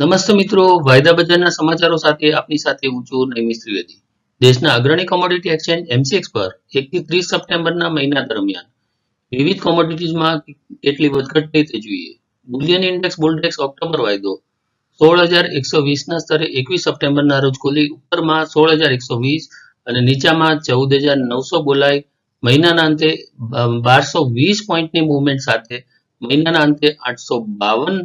નમસ્તે મિત્રો, વાયદા બજારના સમાચારો સાથે આપની સાથે હું છું નૈમિશ ત્રિવેદી. દેશના અગ્રણી કોમોડિટી એક્સચેન્જ એમસીએક્સ પર એકથી ત્રીસ સપ્ટેમ્બરના મહિના દરમિયાન વિવિધ કોમોડિટીઝમાં કેટલી વધઘટ થઈ તે જોઈએ? બુલિયન ઇન્ડેક્સ બોલ્ડેક્સ ઓક્ટોબર વાયદો સોળ હજાર એકસો વીસના સ્તરે એકવીસ સપ્ટેમ્બરના રોજ ખુલી ઉપરમાં સોળ હજાર એકસો વીસ અને નીચામાં ચૌદ હજાર નવસો બોલાઈ મહિનાના અંતે બારસો વીસ પોઈન્ટની મુવમેન્ટ સાથે મહિનાના અંતે આઠસો બાવન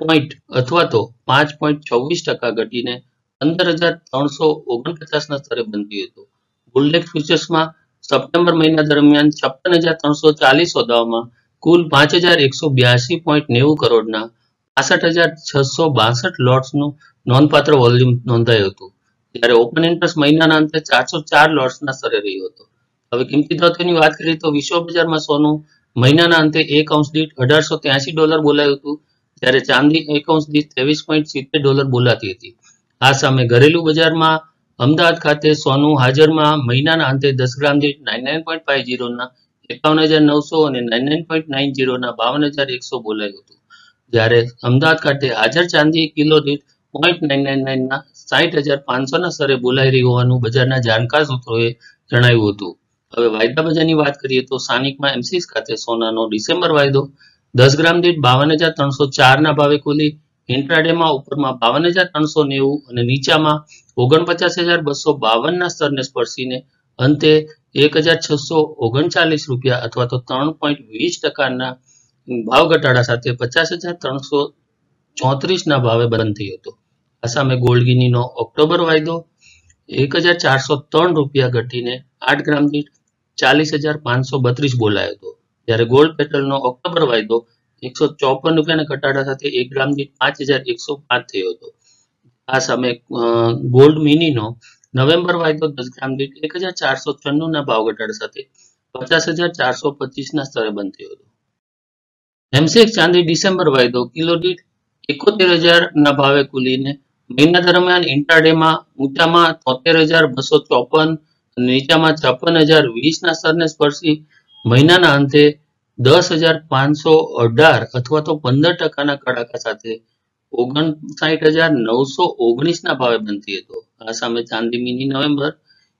પોઈન્ટ અથવા તો પાંચ પોઈન્ટ છવ્વીસ ટકા ઘટીને પંદર હજાર ત્રણસો ઓગણપચાસના સ્તરે બંધ્યું હતું. બુલડેક્સ ફ્યુચર્સમાં સપ્ટેમ્બર મહિના દરમિયાન છપ્પન હજાર ત્રણસો ચાલીસ સોદાઓમાં કુલ પાંચ હજાર એકસો બ્યાસી પોઈન્ટ નેવું કરોડના પાસઠ હજાર છસો બાસઠ લોટ્સનું નોંધપાત્ર વોલ્યુમ નોંધાયું હતું. જ્યારે ઓપન ઇન્ટરેસ્ટ મહિનાના અંતે ચારસો ચાર લોટ્સના સ્તરે રહ્યો હતો. હવે કિંમતી દ્રવ્યોની વાત કરીએ તો વિશ્વ બજારમાં સોનું મહિનાના અંતે એક અંશ દીઠ અઢારસો ત્યાસી ડોલર બોલાયું હતું. જ્યારે ચાંદી એક અંશ દીઠ ત્રેવીસ પોઈન્ટ સિત્તેર ડોલર બોલાતી હતી. આ સામે ઘરેલું બજારમાં અમદાવાદ ખાતે સોનું હાજરમાં મહિનાના અંતે દસ ગ્રામ દીઠ નાઇન નાઇન પોઈન્ટ ફાઈવ જીરોના એકાવન હજાર નવસો અને નાઇન નાઇન પોઈન્ટ નાઇન જીરોના બાવન હજાર એકસો બોલાયું હતું. જ્યારે અમદાવાદ ખાતે હાજર ચાંદી કિલો દીઠ પોઈન્ટ નાઇન નાઇન નાઇનના સાઠ હજાર પાંચસોના સ્તરે બોલાઈ રહ્યું હોવાનું બજારના જાણકાર સૂત્રોએ જણાવ્યું હતું. હવે વાયદા બજારની વાત કરીએ તો સ્થાનિકમાં એમસીસ ખાતે સોનાનો ડિસેમ્બર વાયદો દસ ગ્રામ દીઠ બાવન હજાર ત્રણસો ચારના ભાવે ખુલી, ઇન્ટ્રાડેમાં ઉપરમાં બાવન હજાર ત્રણસો નેવું અને નીચામાં ઓગણપચાસ હજાર બસો બાવનના સ્તરને સ્પર્શીને અંતે એક હજાર છસો ઓગણચાલીસ રૂપિયા અથવા તો ત્રણ પોઈન્ટ વીસ ટકાના ભાવ ઘટાડા સાથે પચાસ હજાર ત્રણસો ચોત્રીસના ભાવે બંધ થયો હતો. આ સામે ગોલ્ડગીનીનો ઓક્ટોબર વાયદો એક હજાર ચારસો ત્રણ રૂપિયા ઘટીને આઠ ગ્રામ દીઠ ચાલીસ હજાર પાંચસો બત્રીસ બોલાયો હતો. જ્યારે ગોલ્ડ પેટ્રોલનો ઓક્ટોબર વાયદો એકસો ચોપન રૂપિયાના ઘટાડા સાથે એક ગ્રામ દીઠ પાંચ હજાર એકસો પાંચ થયો હતો. આ સામે ગોલ્ડ મિનીનો નવેમ્બર વાયદો દસ ગ્રામ દીઠ એક હજાર ચારસો છન્નુંના ભાવ ઘટાડા સાથે પચાસ હજાર ચારસો પચીસના સ્તરે બંધ થયો હતો. હેમસેક ચાંદી ડિસેમ્બર વાયદો કિલો દીઠ એકોતેર હજાર ના ભાવે ખુલીને મહિના દરમિયાન ઇન્ટ્રાડેમાં ઊંચામાં તોતેર હજાર બસો ચોપન નીચામાં છપ્પન હજાર વીસના સ્તરને સ્પર્શી મહિનાના અંતે દસ હજાર પાંચસો અઢાર અથવા તો પંદર ટકાના કડાકા સાથે ઓગણસાઠ હજાર નવસો ઓગણીસના ભાવે બનતી હતો. આ સામે ચાંદી મિની નવેમ્બર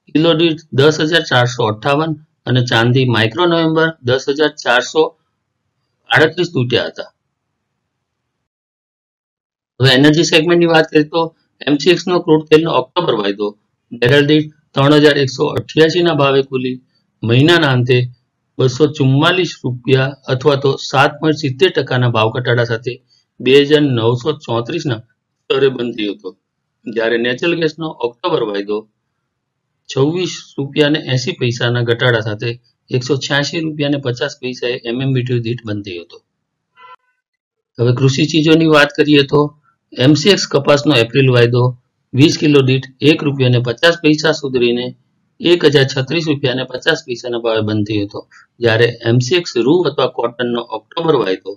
કિલો દીઠ દસ હજાર ચારસો અઠાવન અને ચાંદી માઇક્રો નવેમ્બર દસ હજાર ચારસો આડત્રીસ તૂટ્યા હતા. હવે એનર્જી સેગમેન્ટની વાત કરીએ તો એમસીએક્સ નો ક્રૂડ તેલનો ઓક્ટોબર વાયદો બેરલ દીઠ ત્રણ હજાર એકસો અઠ્યાસી ના ભાવે ખુલી. મહિનાના અંતે બસો ચુમ્માલીસ રૂપિયા અથવા તો સાત પોઈન્ટ સિત્તેર ટકાના ભાવ ઘટાડા સાથે બે હજાર નવસો ચોત્રીસના સ્તરે બંધ થયો હતો. જ્યારે નેચરલ ગેસનો ઓક્ટોબર વાયદો છવ્વીસ રૂપિયા ને એસી પૈસાના ઘટાડા સાથે એકસો છ્યાસી રૂપિયા ને પચાસ પૈસાએ એમએમબીટી દીઠ બંધ થયો હતો. હવે કૃષિ ચીજોની વાત કરીએ તો એમસીએક્સ કપાસનો એપ્રિલ વાયદો વીસ કિલો દીઠ એક રૂપિયા ને પચાસ પૈસા સુધરીને એક હજાર છત્રીસ રૂપિયા અને પચાસ પૈસાના ભાવે બંધ થયો હતો. જ્યારે એમસીએક્સ રૂ અથવા કોટનનો ઓક્ટોબર વાયદો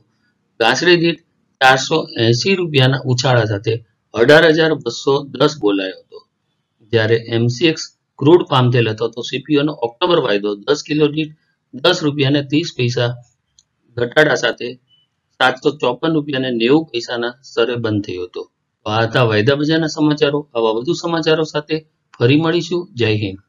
ગાંસડી દીઠ ચારસો એસી રૂપિયાના ઉછાળા સાથે અઢાર હજાર બસો દસ બોલાયો હતો. જ્યારે એમસીએક્સ ક્રૂડ પામ તેલ હતો તો સીપીઓનો ઓક્ટોબર વાયદો દસ કિલો દીઠ દસ રૂપિયા ને ત્રીસ પૈસા ઘટાડા સાથે સાતસો ચોપન રૂપિયા ને નેવું પૈસાના સ્તરે બંધ થયો હતો. આ હતા વાયદા બજારના સમાચારો. આવા વધુ સમાચારો સાથે ફરી મળીશું. જય હિન્દ.